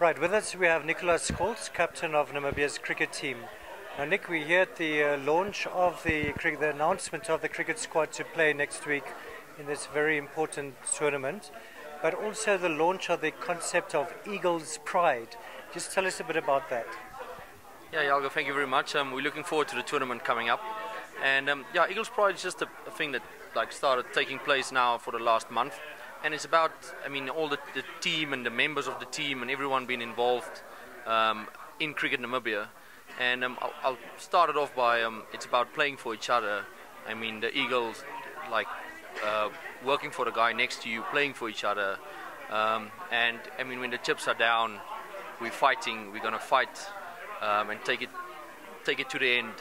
Right, with us we have Nicholas Scholtz, captain of Namibia's cricket team. Now, Nick, we're here at the uh, launch of the, the announcement of the cricket squad to play next week in this very important tournament, but also the launch of the concept of Eagles Pride. Just tell us a bit about that. Yeah, Helge, thank you very much. Um, we're looking forward to the tournament coming up, and um, yeah, Eagles Pride is just a, a, thing that like started taking place now for the last month, and it's about, I mean, all the, the team and the members of the team and everyone being involved um, in cricket Namibia. And um, I'll, I'll, start it off by um, it's about playing for each other. I mean, the Eagles, like uh, working for the guy next to you, playing for each other. Um, and I mean, when the chips are down, we're fighting. We're gonna fight um, and take it, take it to the end.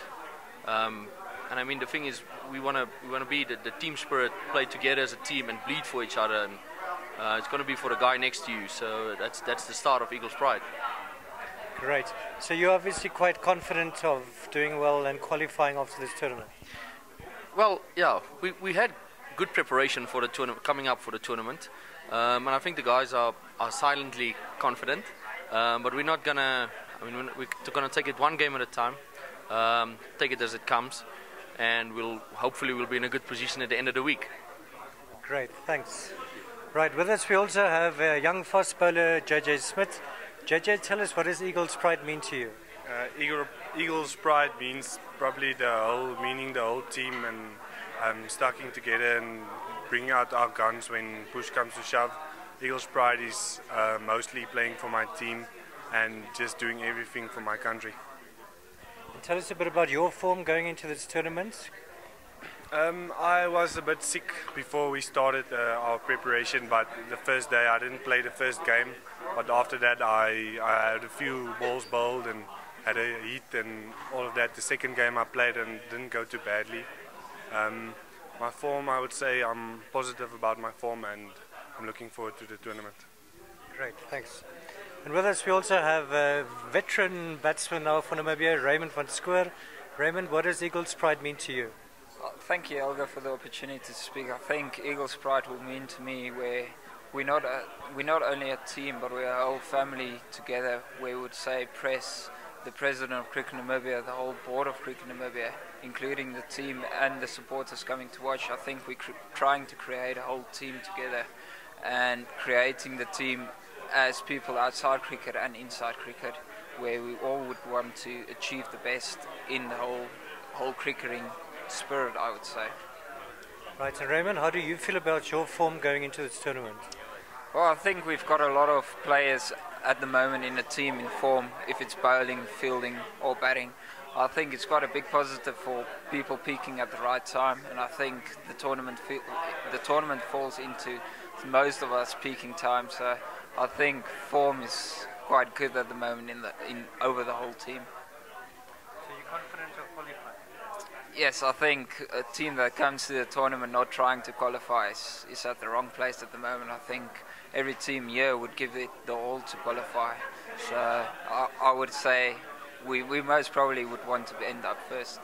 And I mean, the thing is, we wanna we wanna be the, the, team spirit, play together as a team, and bleed for each other. And uh, it's gonna be for the guy next to you. So that's that's the start of Eagles Pride. Great. So you're obviously quite confident of doing well and qualifying after this tournament. Well, yeah, we, we had good preparation for the tournament, coming up for the tournament, um, and I think the guys are, are silently confident. Um, but we're not gonna. I mean, we're gonna take it one game at a time, um, take it as it comes, and we'll hopefully we'll be in a good position at the end of the week. Great, thanks. Right, with us we also have a young fast bowler JJ Smit. JJ, tell us what does Eagles Pride mean to you? Uh, Eagle, Eagles Pride means probably the whole meaning, the whole team, and um, sticking together and bringing out our guns when push comes to shove. Eagles Pride is uh, mostly playing for my team and just doing everything for my country. Tell us a bit about your form going into this tournament. Um, I was a bit sick before we started uh, our preparation, but the first day I didn't play the first game. But after that, I, I had a few balls bowled and had a heat and all of that. The second game I played and didn't go too badly. Um, my form, I would say, I'm positive about my form and I'm looking forward to the tournament. Great, thanks. And with us, we also have a veteran batsman now for Namibia, Raymond van Schoor. Raymond, what does Eagles Pride mean to you? Thank you, Helge, for the opportunity to speak. I think Eagles Pride will mean to me where we're not uh, a, we're not only a team, but we're a whole family together. We would say press, the president of Cricket Namibia, the whole board of Cricket Namibia, including the team and the supporters coming to watch. I think we're trying to create a whole team together, and creating the team as people outside cricket and inside cricket, where we all would want to achieve the best in the whole whole cricketing spirit. I would say. Right, and Raymond, how do you feel about your form going into this tournament? Well, I think we've got a lot of players at the moment in the team in form, if it's bowling, fielding, or batting. I think it's quite a big positive for people peaking at the right time, and I think the tournament the tournament falls into most of us peaking time. So I think form is quite good at the moment in the in over the whole team. So you're confident of qualifying? Yes, I think a team that comes to the tournament not trying to qualify is, is at the wrong place at the moment. I think every team here would give it the all to qualify. So I, I would say we, we most probably would want to end up first.